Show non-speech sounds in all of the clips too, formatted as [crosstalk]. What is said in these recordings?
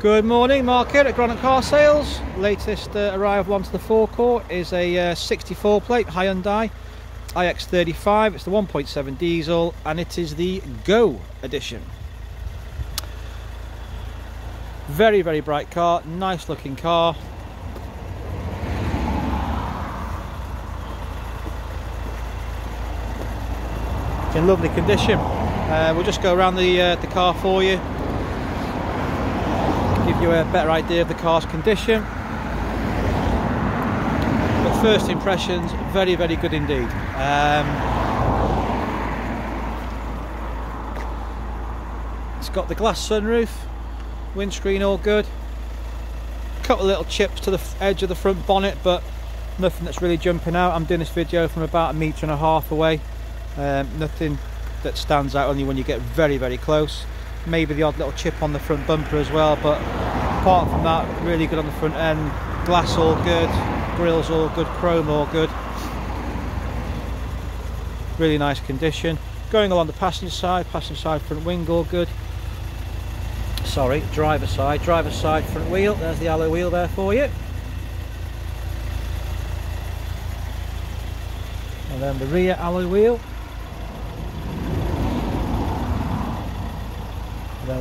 Good morning, Mark here at Gronant Car Sales. Latest uh, arrival onto the forecourt is a uh, 64 plate Hyundai iX35. It's the 1.7 diesel and it is the Go edition. Very, very bright car, nice looking car. In lovely condition. Uh, we'll just go around the, uh, the car for you give you a better idea of the car's condition. But first impressions, very, very good indeed. Um, it's got the glass sunroof, windscreen all good. A couple of little chips to the edge of the front bonnet, but nothing that's really jumping out. I'm doing this video from about a metre and a half away. Um, nothing that stands out only when you get very, very close maybe the odd little chip on the front bumper as well but apart from that really good on the front end. Glass all good grills all good chrome all good. Really nice condition. Going along the passenger side passenger side front wing all good. Sorry driver side driver side front wheel there's the alloy wheel there for you. And then the rear alloy wheel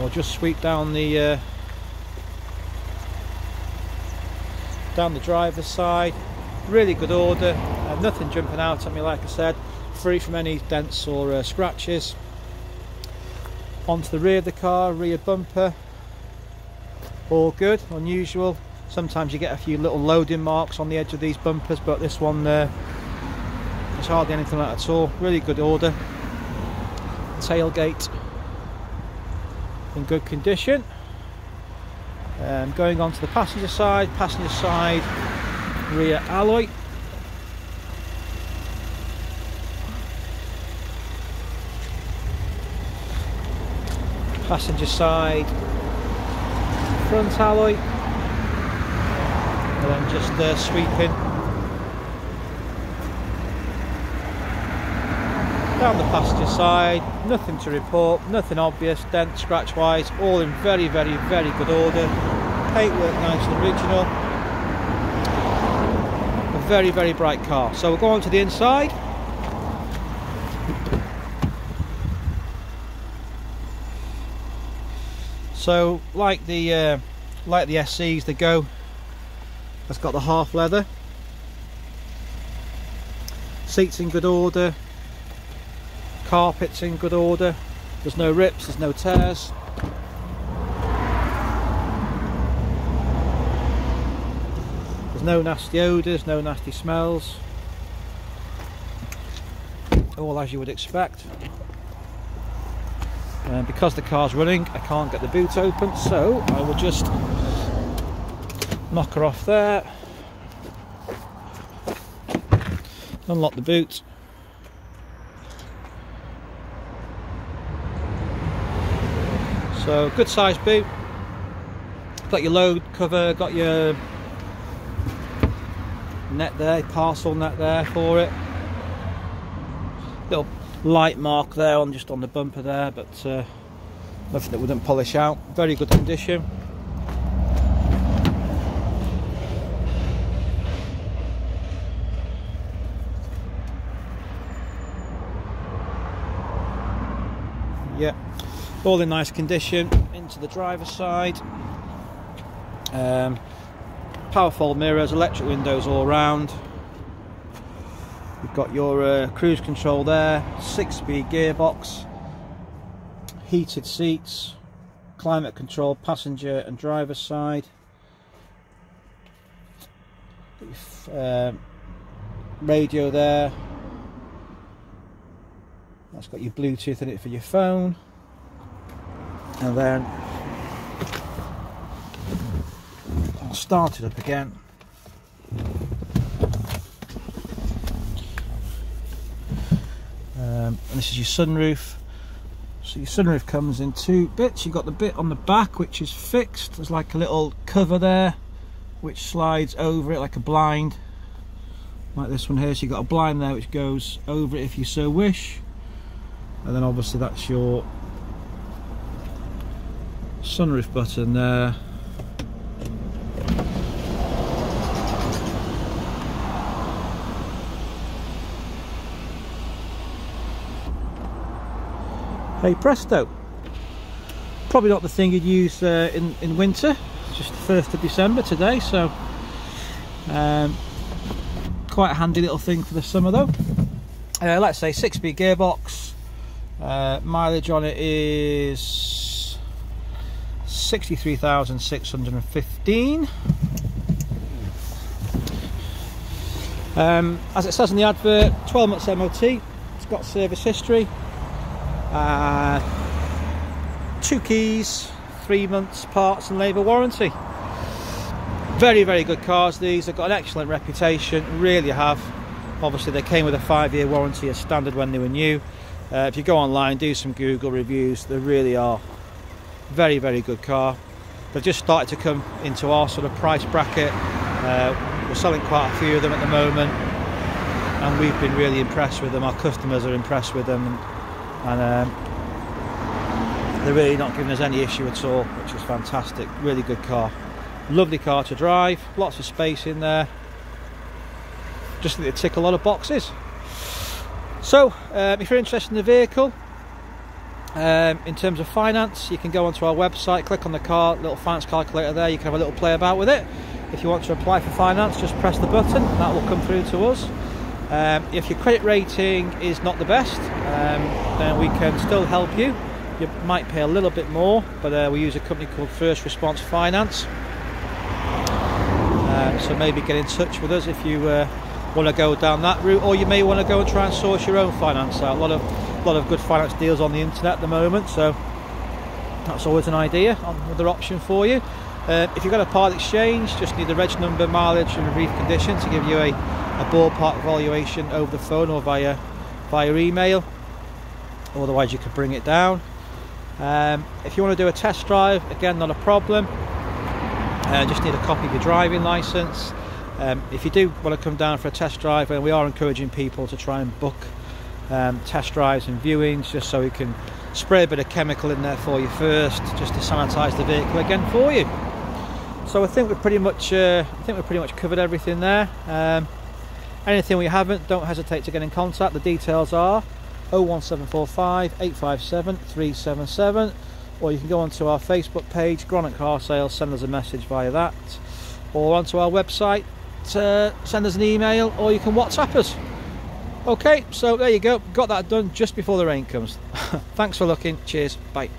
we'll just sweep down the uh, down the driver's side. Really good order. Uh, nothing jumping out at me like I said. Free from any dents or uh, scratches. Onto the rear of the car rear bumper. All good unusual. Sometimes you get a few little loading marks on the edge of these bumpers but this one uh, there's hardly anything like that at all. Really good order. Tailgate in good condition. Um, going on to the passenger side, passenger side rear alloy. Passenger side front alloy. And then just uh, sweeping down the passenger side nothing to report nothing obvious dent scratch wise all in very very very good order. Paintwork nice and original. A very very bright car. So we'll go on to the inside. So like the uh, like the SEs the go that's got the half leather. Seats in good order carpets in good order. There's no rips there's no tears. There's no nasty odours no nasty smells. All as you would expect. And because the car's running I can't get the boot open so I will just knock her off there. Unlock the boot So good size boot. Got your load cover, got your net there, parcel net there for it. Little light mark there on just on the bumper there, but uh, nothing that wouldn't polish out. Very good condition. Yeah all in nice condition into the driver's side. Um, power fold mirrors electric windows all round. You've got your uh, cruise control there six speed gearbox heated seats climate control passenger and driver's side. Uh, radio there. That's got your Bluetooth in it for your phone and then I'll start it up again. Um, and this is your sunroof. So your sunroof comes in two bits. You've got the bit on the back which is fixed. There's like a little cover there which slides over it like a blind. Like this one here. So you've got a blind there which goes over it if you so wish. And then obviously that's your sunroof button there. Hey presto. Probably not the thing you'd use uh, in, in winter. It's just the 1st of December today so um, quite a handy little thing for the summer though. Uh, let's say 6 speed gearbox. Uh, mileage on it is 63,615. Um, as it says in the advert, 12 months MOT, it's got service history, uh, two keys, three months parts and labour warranty. Very, very good cars these, they've got an excellent reputation, really have. Obviously they came with a five year warranty as standard when they were new. Uh, if you go online, do some Google reviews, they really are very, very good car. They've just started to come into our sort of price bracket. Uh, we're selling quite a few of them at the moment, and we've been really impressed with them. Our customers are impressed with them, and, and um, they're really not giving us any issue at all, which is fantastic. Really good car, lovely car to drive, lots of space in there. Just they tick a lot of boxes. So, um, if you're interested in the vehicle, um, in terms of finance, you can go onto our website, click on the car, little finance calculator there, you can have a little play about with it. If you want to apply for finance, just press the button, that will come through to us. Um, if your credit rating is not the best, um, then we can still help you. You might pay a little bit more, but uh, we use a company called First Response Finance. Uh, so maybe get in touch with us if you uh, want to go down that route, or you may want to go and try and source your own finance out. A lot of, lot of good finance deals on the internet at the moment, so that's always an idea, another option for you. Uh, if you've got a part exchange, just need the reg number, mileage and brief condition to give you a, a ballpark valuation over the phone or via, via email. Otherwise you could bring it down. Um, if you want to do a test drive, again not a problem. Uh, just need a copy of your driving license. Um, if you do want to come down for a test drive, and we are encouraging people to try and book um, test drives and viewings just so we can spray a bit of chemical in there for you first just to sanitize the vehicle again for you. So I think we've pretty much uh, I think we've pretty much covered everything there. Um, anything we haven't don't hesitate to get in contact. The details are 01745 857 377 or you can go onto our Facebook page Gronant Car Sales send us a message via that or onto our website uh, send us an email or you can WhatsApp us okay so there you go. Got that done just before the rain comes. [laughs] Thanks for looking. Cheers. Bye